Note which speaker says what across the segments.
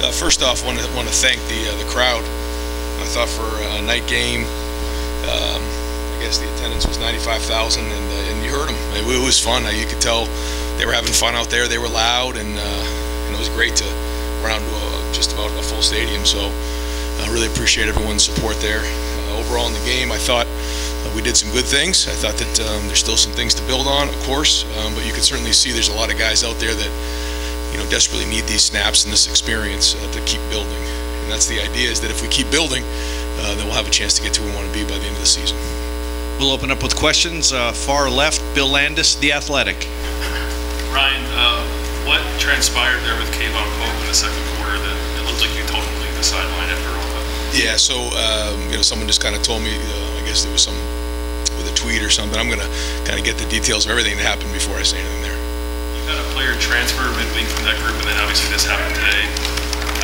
Speaker 1: Uh, first off, want to want to thank the uh, the crowd. I thought for a night game, um, I guess the attendance was 95,000, and uh, and you heard them. It, it was fun. Uh, you could tell they were having fun out there. They were loud, and, and it was great to run to a, just about a full stadium. So I really appreciate everyone's support there. Overall in the game, I thought we did some good things. I thought that um, there's still some things to build on, of course, um, but you can certainly see there's a lot of guys out there that you know desperately need these snaps and this experience uh, to keep building. And that's the idea: is that if we keep building, uh, then we'll have a chance to get to where we want to be by the end of the season.
Speaker 2: We'll open up with questions. Uh, far left, Bill Landis, The Athletic.
Speaker 3: Ryan, uh, what transpired there with Kayvon Pope in the second quarter that it looked like you totally him leave the sideline after all that?
Speaker 1: Yeah, so um, you know, someone just kind of told me. Uh, I guess there was some with a tweet or something. I'm going to kind of get the details of everything that happened before I say anything there.
Speaker 3: Player transfer midweek from that group, and then obviously this happened today.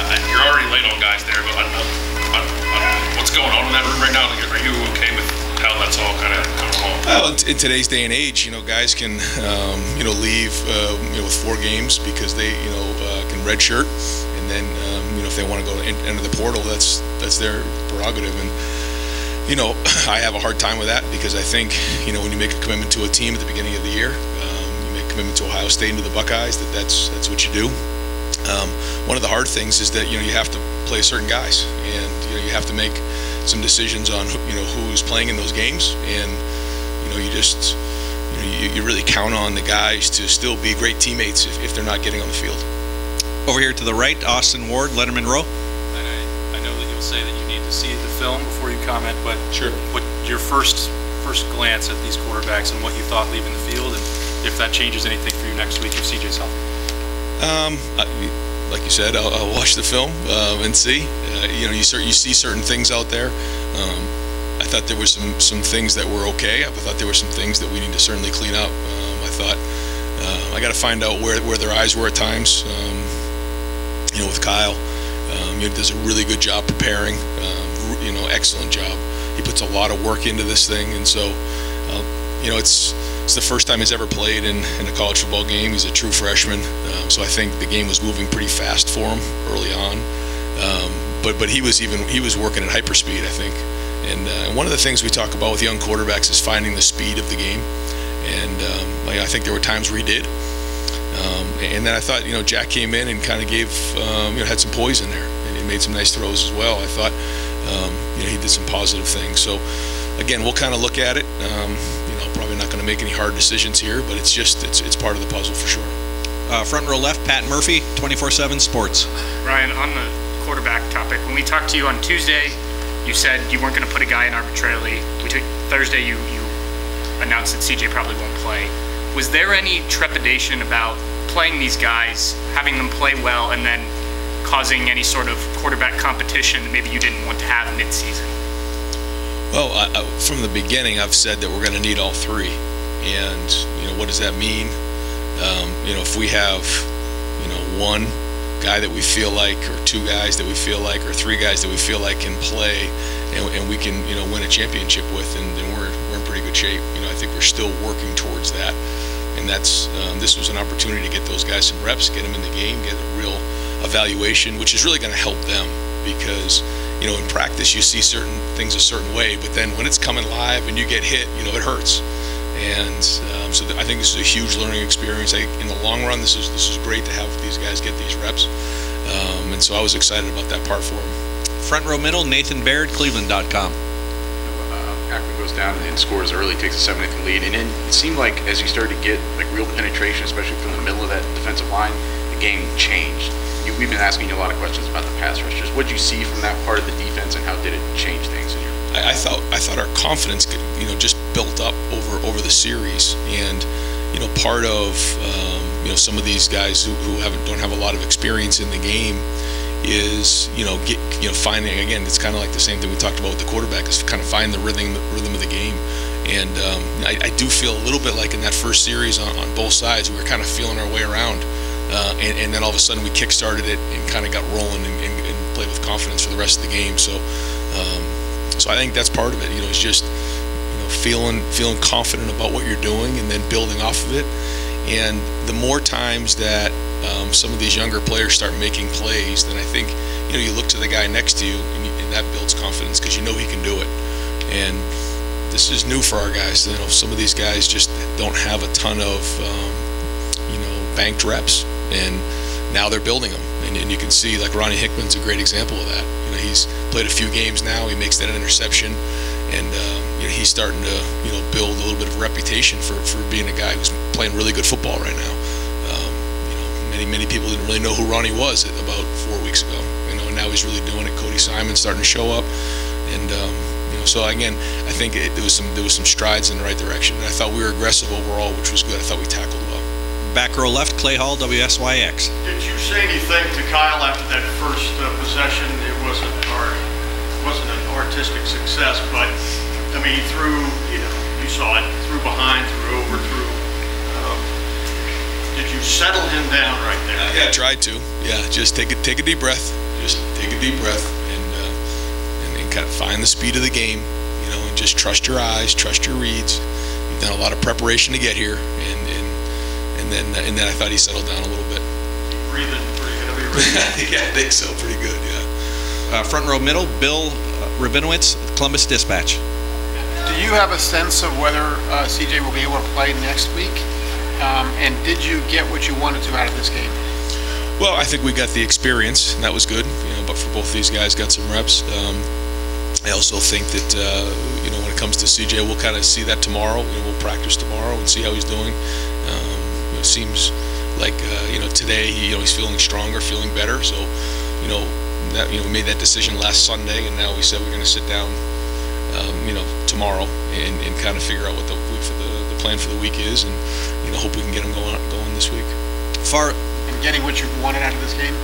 Speaker 3: Uh, you're already late on guys there, but I don't know, I I what's going on in that room right now. Are you okay with how that's all kind of coming along?
Speaker 1: Well, in, in today's day and age, you know, guys can, um, you know, leave, uh, you know, with four games because they, you know, uh, can redshirt, and then, um, you know, if they want to go into the portal, that's that's their prerogative. And you know, I have a hard time with that because I think, you know, when you make a commitment to a team at the beginning of the year, um, you make a commitment to Ohio State and to the Buckeyes, that that's that's what you do. Um, one of the hard things is that you know you have to play certain guys, and you know you have to make some decisions on who- you know who's playing in those games, and you know you just you, know, you, you really count on the guys to still be great teammates if, if they're not getting on the field.
Speaker 2: Over here to the right, Austin Ward, Lettermen Row.
Speaker 4: And I, I know that you'll say that you need to see the film before you comment, but
Speaker 1: Sure.
Speaker 4: what your first first glance at these quarterbacks and what you thought leaving the field, and if that changes anything for you next week if CJ's healthy.
Speaker 1: Um, I, like you said, I'll, I'll watch the film um, and see. Uh, you know, you you see certain things out there. Um, I thought there were some some things that were okay. I thought there were some things that we need to certainly clean up. Um, I thought uh, I got to find out where where their eyes were at times. Um, you know, with Kyle, um, you know, does a really good job preparing. Um, you know, excellent job. He puts a lot of work into this thing, and so uh, you know, it's it's the first time he's ever played in, in a college football game. He's a true freshman, um, so I think the game was moving pretty fast for him early on. Um, but but he was even he was working at hyperspeed, I think. And uh, one of the things we talk about with young quarterbacks is finding the speed of the game. And um, like, I think there were times where he did. Um, and then I thought, you know, Jack came in and kind of gave, um, you know, had some poise in there, and he made some nice throws as well. I thought, um, you know, he did some positive things. So, again, we'll kind of look at it. Um, probably not going to make any hard decisions here, but it's just it's it's part of the puzzle for sure.
Speaker 2: Uh, front row left, Pat Murphy, 24/7 Sports.
Speaker 5: Ryan, on the quarterback topic, when we talked to you on Tuesday, you said you weren't going to put a guy in arbitrarily. We took Thursday. You you announced that CJ probably won't play. Was there any trepidation about playing these guys, having them play well, and then causing any sort of quarterback competition that maybe you didn't want to have mid-season?
Speaker 1: Well, I, I, from the beginning, I've said that we're going to need all three, and you know what does that mean? Um, you know, if we have, you know, one guy that we feel like, or two guys that we feel like, or three guys that we feel like can play, and, and we can, you know, win a championship with, and then we're we're in pretty good shape. You know, I think we're still working towards that, and that's um, this was an opportunity to get those guys some reps, get them in the game, get a real evaluation, which is really going to help them because you know in practice you see certain things a certain way, but then when it's coming live and you get hit, you know it hurts. And um, so th- I think this is a huge learning experience. I, in the long run, this is this is great to have these guys get these reps, um, and so I was excited about that part for him.
Speaker 2: Front row middle, Nathan Baird, Cleveland.com.
Speaker 6: uh, Akron goes down and scores early, takes a 7 0 lead. And then it seemed like as you started to get like real penetration, especially from the middle of that defensive line, the game changed. You, we've been asking you a lot of questions about the pass rushers. What did you see from that part of the defense, and how did it change things
Speaker 1: I, I thought I thought our confidence, could, you know, just built up over over the series, and you know, part of um, you know some of these guys who, who haven't don't have a lot of experience in the game is you know get you know finding again it's kind of like the same thing we talked about with the quarterback is kind of find the rhythm rhythm of the game and um, I, I do feel a little bit like in that first series on, on both sides we were kind of feeling our way around uh, and, and then all of a sudden we kick-started it and kind of got rolling and, and, and played with confidence for the rest of the game so um, so I think that's part of it you know it's just you know feeling feeling confident about what you're doing and then building off of it And the more times that um, some of these younger players start making plays, then I think you know you look to the guy next to you, and, you, and that builds confidence because you know he can do it. And this is new for our guys. You know, some of these guys just don't have a ton of um, you know banked reps, and now they're building them. And, and you can see like Ronnie Hickman's a great example of that. You know, he's played a few games now. He makes that interception, and uh, you know he's starting to you know build a little bit of reputation for, for being a guy who's playing really good football right now. Um, you know, many many people didn't really know who Ronnie was about four weeks ago. You know, and now he's really doing it. Cody Simon starting to show up, and um, you know, so again, I think it, there was some there was some strides in the right direction. And I thought we were aggressive overall, which was good. I thought we tackled well.
Speaker 2: Back row left, Clay Hall, WSYX.
Speaker 7: Did you say anything to Kyle after that first uh, possession? It wasn't art, wasn't an artistic success, but I mean, he threw, you know, you saw it, threw behind, threw over, threw. Um, did you settle him down right there?
Speaker 1: Yeah, I tried to. Yeah, just take a take a deep breath. Just take a deep breath and uh, and, and kind of find the speed of the game. You know, and just trust your eyes, trust your reads. You've done a lot of preparation to get here, and and and then and then I thought he settled down a little bit.
Speaker 7: Breathing pretty heavy. Right
Speaker 1: yeah, I think so. Pretty good. Yeah.
Speaker 2: Uh, front row middle, Bill uh, Rabinowitz, Columbus Dispatch.
Speaker 8: Do you have a sense of whether uh, CJ will be able to play next week? Um, and did you get what you wanted to out of this game?
Speaker 1: Well, I think we got the experience, and that was good. You know, but for both of these guys, got some reps. Um, I also think that uh, you know when it comes to CJ, we'll kind of see that tomorrow. You know, we'll practice tomorrow and see how he's doing. You know, it seems like uh, you know today he, you know he's feeling stronger, feeling better. So you know that you know we made that decision last Sunday, and now we said we're going to sit down, um, you know, tomorrow and, and kind of figure out what the week the, the plan for the week is, and you know hope we can get him going going this week.
Speaker 2: Far
Speaker 8: And getting what you wanted out of this game?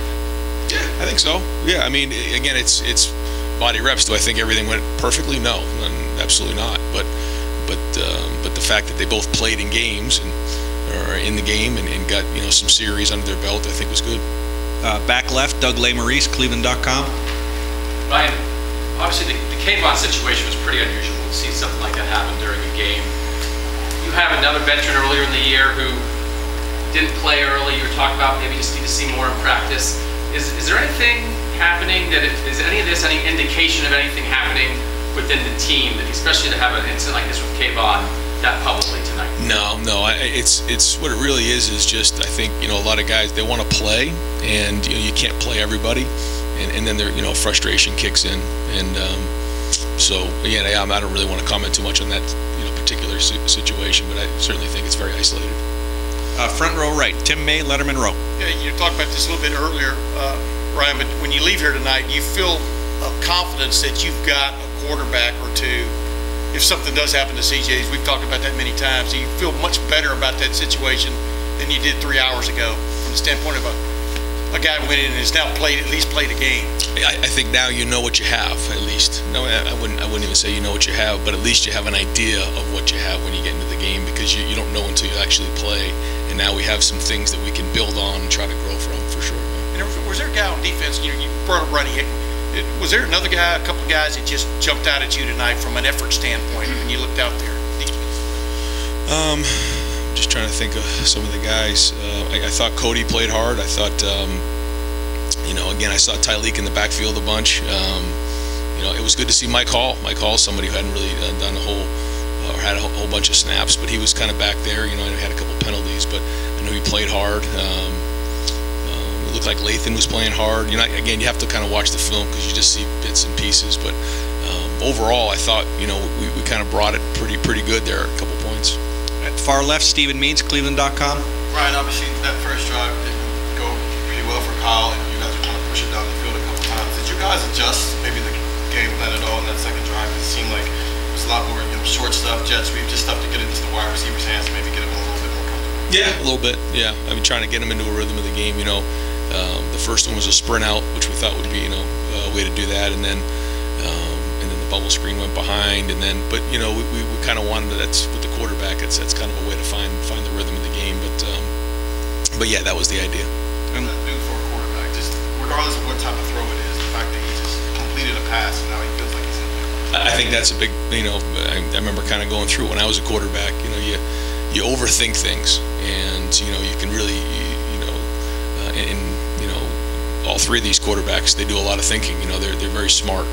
Speaker 1: Yeah, I think so. Yeah, I mean, again, it's it's body reps. Do I think everything went perfectly? No, absolutely not. But but um, but the fact that they both played in games and or in the game and, and got you know some series under their belt, I think was good.
Speaker 2: uh, back left, Doug Lesmerises, Cleveland.com.
Speaker 9: Ryan, obviously the, the Kayvon situation was pretty unusual to see something like that happen during a game. You have another veteran earlier in the year who didn't play early. You were talking about maybe just need to see more in practice. Is, is there anything happening that it, is any of this any indication of anything happening within the team, especially to have an incident like this with Kayvon that publicly tonight?
Speaker 1: No, no, I, it's it's what it really is is just I think you know a lot of guys they want to play and you know you can't play everybody, and, and then their you know frustration kicks in and um, so again I, I don't really want to comment too much on that you know particular situation, but I certainly think it's very isolated.
Speaker 2: Uh, front row right, Tim May, Lettermen Row.
Speaker 7: Yeah, you talked about this a little bit earlier, uh, Ryan, but when you leave here tonight, you feel a confidence that you've got a quarterback or two. If something does happen to CJ's, we've talked about that many times, you feel much better about that situation than you did three hours ago from the standpoint of a, a guy who went in and has now played, at least played a game.
Speaker 1: I, I think now you know what you have at least. No, I, I wouldn't. I wouldn't even say you know what you have, but at least you have an idea of what you have when you get into the game because you, you don't know until you actually play. And now we have some things that we can build on and try to grow from for sure.
Speaker 7: And was, was there a guy on defense, you, know, you brought up Ronnie Hickman, It- was there another guy, a couple of guys that just jumped out at you tonight from an effort standpoint when you looked out there?
Speaker 1: Um, just trying to think of some of the guys. Uh, I, I thought Cody played hard. I thought, um, you know, again, I saw Tyleik in the backfield a bunch. Um, you know, it was good to see Mike Hall. Mike Hall, somebody who hadn't really uh, done a whole or had a whole, whole bunch of snaps, but he was kind of back there. You know, he had a couple penalties, but I know he played hard. Um, looked like Lathan was playing hard. You know, again, you have to kind of watch the film because you just see bits and pieces. But um, overall, I thought, you know, we, we kind of brought it pretty pretty good there. A couple points.
Speaker 2: At far left, Stephen Means, Cleveland.com.
Speaker 10: Ryan, obviously that first drive didn't go pretty well for Kyle, and you guys were trying to push it down the field a couple times. Did you guys adjust maybe the game plan at all in that second drive? It seemed like it was a lot more you know, short stuff, jet sweep, just stuff to get into the wide receivers' hands, and maybe get them a little bit more comfortable.
Speaker 1: Yeah, a little bit. Yeah, I mean, trying to get them into a rhythm of the game. You know, um, the first one was a sprint out, which we thought would be, you know, a way to do that, and then, um, and then the bubble screen went behind, and then, but you know, we, we, we kind of wanted that's with the quarterback. It's that's kind of a way to find find the rhythm of the game. But um, but yeah, that was the idea.
Speaker 10: And that new for a quarterback, just regardless of what type of throw it is, the fact that he just completed a pass and now he feels like he's in there.
Speaker 1: I think that's a big, you know, I, I remember kind of going through when I was a quarterback. You know, you you overthink things, and, you know, you can really, you uh, and, you know, all three of these quarterbacks, they do a lot of thinking, you know, they're, they're very smart,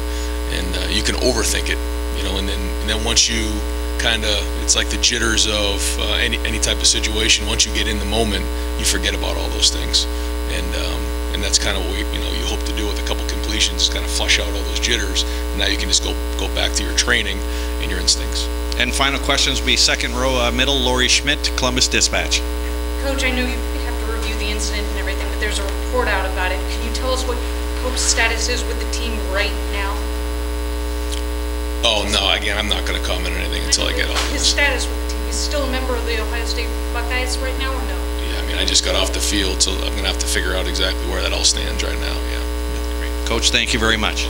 Speaker 1: and uh, you can overthink it, you know, and then, and then once you kind of, it's like the jitters of uh, any, any type of situation, once you get in the moment, you forget about all those things. And, um, and that's kind of what, you know, you hope to do with a couple completions, kind of flush out all those jitters. Now you can just go, go back to your training and your instincts.
Speaker 2: And final questions will be second row, uh, middle, Lori Schmidt, Columbus Dispatch.
Speaker 11: Coach, I know you have to review the incident and everything, but there's a report out about it. Can you tell us what Pope's status is with the team right now?
Speaker 1: Oh, no, again, I'm not going to comment on anything until I get all
Speaker 11: His
Speaker 1: this.
Speaker 11: status with the team, he's still a member of the Ohio State Buckeyes right now or no?
Speaker 1: Yeah, I mean, I just got off the field, so I'm going to have to figure out exactly where that all stands right now, yeah.
Speaker 2: Coach, thank you very much.